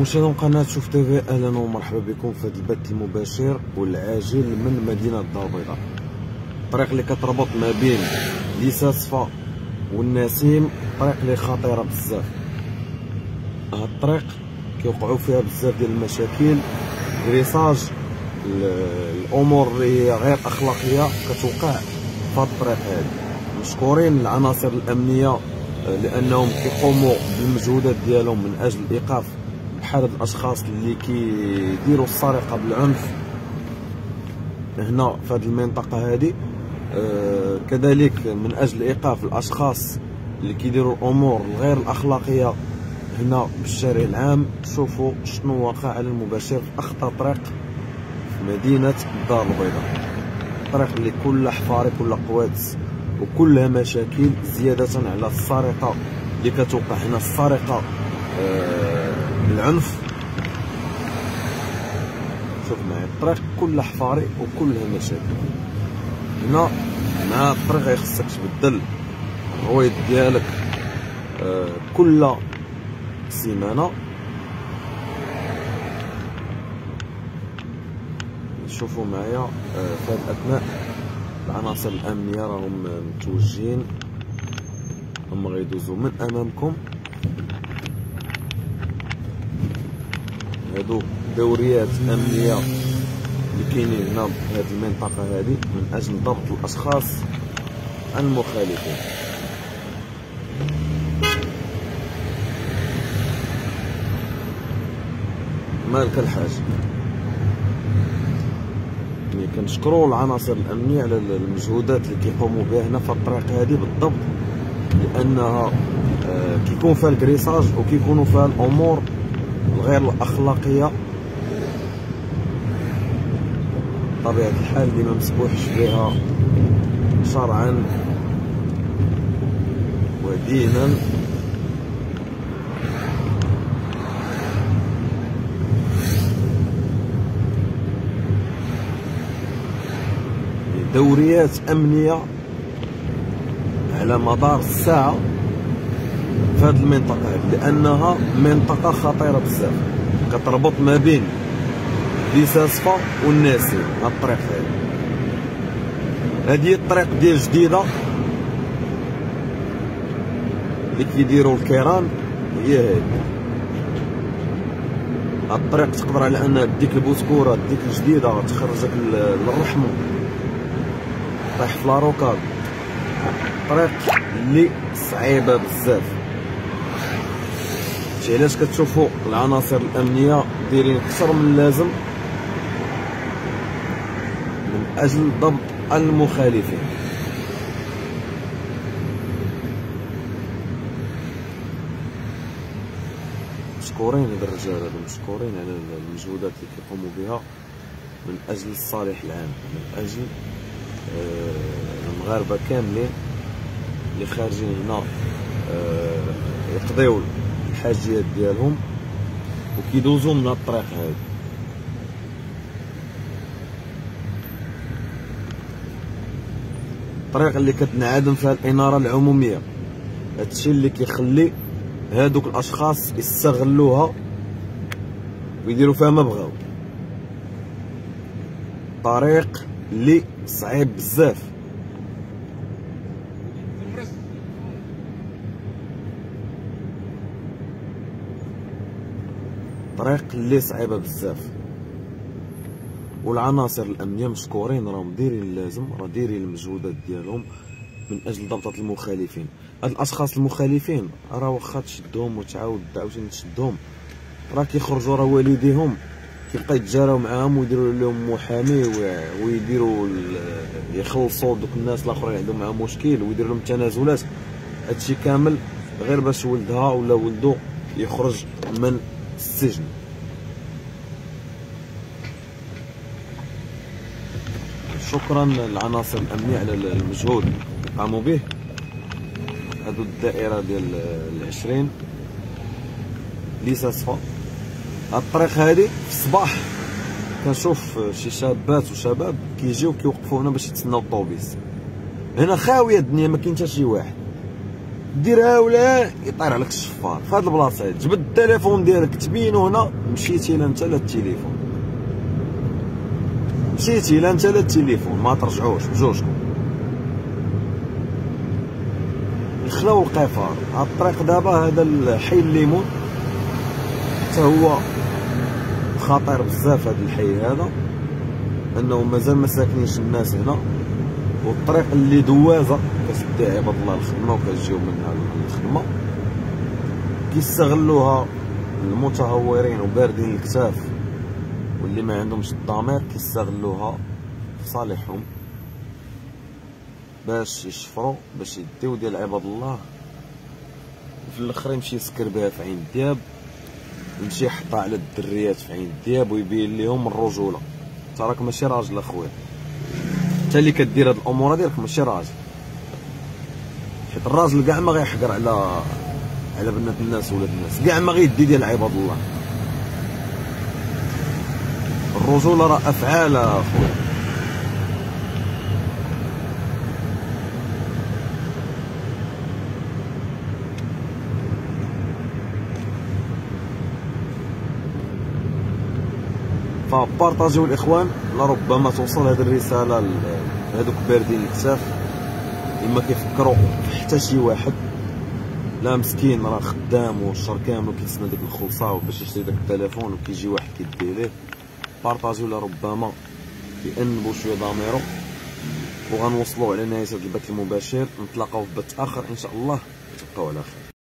مشاهدين قناة شوف تيفي أهلا ومرحبا بكم في هذا البث المباشر والعاجل من مدينة الدار البيضاء. الطريق اللي كتربط ما بين ليسا صفا والنسيم طريق اللي خطيرة بزاف. هاد الطريق كيوقعوا فيها بزاف ديال المشاكل غريساج الأمور اللي غير أخلاقية كتوقع في هاد الطريق هادي. مشكورين العناصر الأمنية لأنهم كيقوموا بالمجهودات ديالهم من أجل إيقاف بحال هاد الأشخاص اللي كيديروا السرقة بالعنف هنا في هذه المنطقة هذه آه كذلك من أجل إيقاف الأشخاص اللي كيديروا الأمور الغير الأخلاقية هنا بالشارع العام شوفوا شنو واقع على المباشر في أخطر طريق في مدينة الدار البيضاء. الطريق اللي كلها حفاري كلها قوات وكلها مشاكل زيادة على السرقة اللي كتوقع هنا. السرقة آه بالعنف شوف معايا الطريق كلها حفاري وكلها مشاكل هنا مع الطريق خصك تبدل الرويد ديالك آه كل سيمانة. شوفوا معايا آه في هذه الأثناء العناصر الأمنية راهم متوجهين. هما غيدوزو من أمامكم. هادو دوريات أمنية اللي كاينين هنا في هذه المنطقة هذه من أجل ضبط الأشخاص المخالفين. مالك الحاج. يعني كنشكروا العناصر الأمنية على المجهودات اللي كيقوموا بها هنا في الطريق هذه بالضبط لأنها آه كيكون فيها الكريساج وكيكونوا فيها الأمور الغير الأخلاقية. بطبيعه الحال اللي ما مسموحش بها شرعا ودينا. دوريات أمنية على مدار الساعة. في هذه المنطقة لأنها منطقة خطيرة بزاف. كتربط ما بين صفا والناسي هاد الطريق هذه هذه الطريق ديال جديدة اللي كيديروا الكيران هي هذه. هاد الطريق تقدر على أن ديك البوسكورة ديك الجديدة تخرجك للرحمه طيح في لاروكاد. طريق اللي صعيبة بزاف. شي علاش كتشوفوا العناصر الأمنية دايرين أكثر من اللازم من أجل ضبط المخالفين. مشكورين هاد الرجال هادو مشكورين على المجهودات اللي كيقوموا بها من أجل الصالح العام من أجل آه المغاربة كاملين اللي خارجين هنا آه يقضيو الحاجيات ديالهم وكيدوزو من الطريق هادي. الطريق اللي كتنعدم فيها الإنارة العمومية. هادشي اللي كيخلي هادوك الأشخاص يستغلوها ويديروا فيها ما بغاو. طريق اللي صعيب بزاف. طريق اللي صعيبة بزاف. والعناصر الأمنية مشكورين راهم دايرين اللازم راه دايرين المجهودات ديالهم من أجل ضبط المخالفين. هاد الأشخاص المخالفين راه واخا تشدهم وتعاود عاوتاني تشدهم راه كيخرجوا راه والديهم كيبقى يتجاراو معاهم ويديروا لهم محامي ويديروا يخلصوا دوك الناس الآخرين عندهم معاهم مشكل ويديروا لهم تنازلات. هادشي كامل غير باش ولدها ولا ولدو يخرج من السجن. شكرا للعناصر الأمنية على المجهود قاموا به. هادو الدائرة ديال العشرين. ليس صفا. هاد الطريق هادي في الصباح كنشوف شي شابات وشباب كيجيو كيوقفوا هنا باش يتسناو الطوبيس. هنا خاوية الدنيا ما كاين حتى شي واحد. ديرها ولا يطير عليك الشفار. في هاد البلاصة جبد التليفون ديالك تبينو هنا مشيتي انت للتليفون مشيتي انت للتليفون ما ترجعوش بجوجكم. الخلا والقفار هاد الطريق دابا هذا الحي الليمون. حتى هو خطير بزاف هاد الحي هذا. أنه مازال ما ساكنينش الناس هنا. والطريق اللي دوازة. كتدي عباد الله الخدمة وكتجيو منها الخدمة. كيستغلوها المتهورين وباردين الكتاف. واللي ما عندهمش الضمير كيستغلوها في صالحهم. باش يشفروا باش يديو ديال عباد الله. وفي الآخر يمشي يسكر بها في عين الدياب. يمشي يحطها على الدريات في عين الدياب ويبين لهم الرجولة. انت راك ماشي راجل أخويا. انت اللي كدير هاد الأمور ديالك ماشي راجل. حيت الراجل كاع ما غيحقر على على بنات الناس ولاد الناس. كاع ما غيدي ديال عباد الله. الرجوله راه أفعال أخويا. فبارطاجيو الإخوان لربما توصل هذه الرسالة لهذوك باردين الكتاف إما كيفكروا حتى شي واحد. لا مسكين راه خدام والشهر كامل كيتسنى ديك الخلصة باش يشري داك التليفون وكيجي واحد كيدي ليه بارطاجيو لربما يأنبوا شوية ضميرو وغنوصلوا على نهاية هذا البث المباشر. نتلاقاو في بث آخر. إن شاء الله تبقاو على خير.